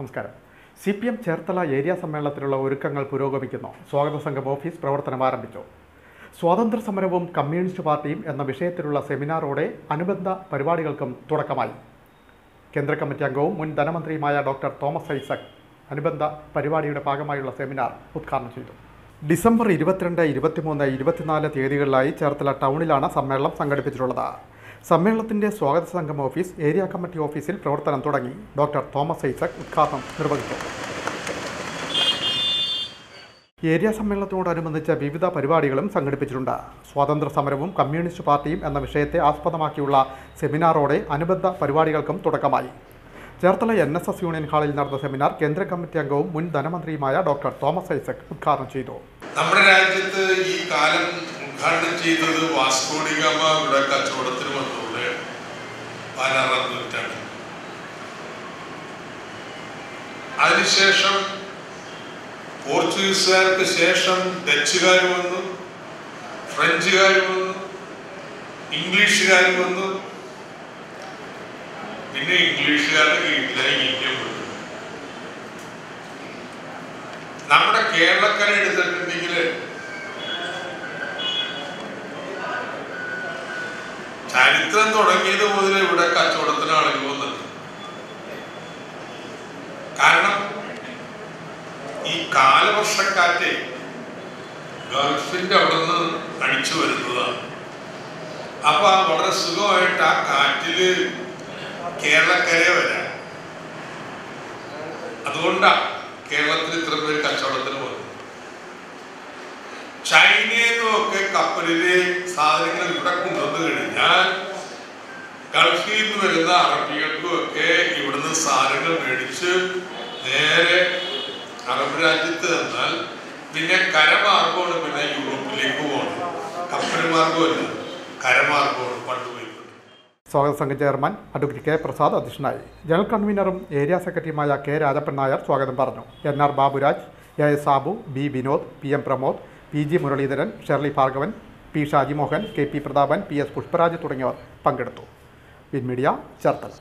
നമസ്കാരം. C P M Cherthala area സമ്മേളനത്തിലുള്ള ഒരുക്കങ്ങൾ പുരോഗമിക്കുന്നു. സ്വാഗത സംഘം ഓഫീസ് പ്രവർത്തനം ആരംഭിച്ചു. സ്വാതന്ത്ര്യ സമരവും കമ്മ്യൂണിസ്റ്റ് പാർട്ടിയും എന്ന വിഷയത്തിലുള്ള സെമിനാറോടെ അനുബന്ധ പരിപാടികൾക്കും തുടക്കമായി. കേന്ദ്ര കമ്മിറ്റി അംഗവും മുൻ ധനമന്ത്രിയുമായ ഡോക്ടർ തോമസ് ഐസക് അനുബന്ധ പരിപാടിയുടെ ഭാഗമായുള്ള സെമിനാർ ഉദ്ഘാടനം ചെയ്തു. ഡിസംബർ ഇരുപത്തിരണ്ട് ഇരുപത്തിമൂന്ന് ഇരുപത്തിനാല് തീയതികളിലായി ചേർത്തല ടൗണിലാണ് സമ്മേളനം സംഘടിപ്പിച്ചിട്ടുള്ളത്. സമ്മേളനത്തിന്റെ സ്വാഗത സംഘം ഓഫീസ് ഏരിയ കമ്മിറ്റി ഓഫീസിൽ പ്രവർത്തനം തുടങ്ങി. ഡോക്ടർ തോമസ് ഐസക് ഉദ്ഘാടനം നിർവഹിച്ചു ഏരിയ സമ്മേളനത്തോടനുബന്ധിച്ച് വിവിധ പരിപാടികളും സംഘടിപ്പിച്ചിട്ടുണ്ട്. സ്വാതന്ത്ര്യ സമരവും കമ്മ്യൂണിസ്റ്റ് പാർട്ടിയും എന്ന വിഷയത്തെ ആസ്പദമാക്കിയുള്ള സെമിനാറോടെ അനുബന്ധ പരിപാടികൾക്കും തുടക്കമായി. Cherthala N S S union ഹാളിൽ നടന്ന സെമിനാർ കേന്ദ്ര കമ്മിറ്റി അംഗവും മുൻ ധനമന്ത്രിയുമായ ഡോക്ടർ തോമസ് ഐസക് ഉദ്ഘാടനം ചെയ്തു. നമ്മുടെ രാജ്യത്ത് ഈ കാലം ഉദ്ഘാടനം ചെയ്തത് പതിനാറാം നൂറ്റാണ്ട് അതിനുശേഷം പോർച്ചുഗീസുകാർക്ക് ശേഷം ഡച്ചുകാർ വന്നു ഫ്രഞ്ചുകാർ വന്നു ഇംഗ്ലീഷുകാർ വന്നു. പിന്നെ ഇംഗ്ലീഷുകാരുടെ കീഴിലായി ഇന്ത്യ നമ്മുടെ കേരളക്കര എടുത്തിട്ടുണ്ടെങ്കിൽ ചരിത്രം തുടങ്ങിയത് മുതൽ ഇവിടെ കച്ചവടത്തിന് ആളുകൾ കാരണം ഈ കാലവർഷക്കാറ്റ് ഗൾഫിന്റെ അവിടെ നിന്ന് അടിച്ചു വരുന്നതാണ്. അപ്പൊ വളരെ സുഖമായിട്ട് ആ കാറ്റിൽ കേരളക്കരയെ വരാം. അതുകൊണ്ടാ കേരളത്തിൽ ഇത്ര പേര് കച്ചവടത്തിന് വന്നു ചൈനയിൽ നിന്നൊക്കെ കപ്പലിലെ സാധനങ്ങൾ ഇവിടെ കൊണ്ടുവന്നു കഴിഞ്ഞാൽ ഗൾഫിൽ നിന്ന് വരുന്ന അറബികൾക്കും ഒക്കെ ഇവിടുന്ന് സാധനങ്ങൾ മേടിച്ച് നേരെ അറബ് രാജ്യത്ത് തന്നാൽ പിന്നെ കരമാർഗമാണ് പിന്നെ യൂറോപ്പിലേക്ക് പോകണം. കപ്പൽ മാർഗമല്ല കരമാർഗമാണ് പണ്ട് സ്വാഗത സംഘം ചെയർമാൻ അഡ്വക്കേറ്റ് കെ പ്രസാദ് അധ്യക്ഷനായി. ജനറൽ കൺവീനറും ഏരിയ സെക്രട്ടറിയുമായ കെ രാജപ്പൻ നായർ സ്വാഗതം പറഞ്ഞു. N R Baburaj A S Sabu B Vinod P M Pramod P G Muraleedharan Sherly Bhargavan P Shajimohan K P Prathapan P S Pushparaj തുടങ്ങിയവർ പങ്കെടുത്തു. Win media Cherthala.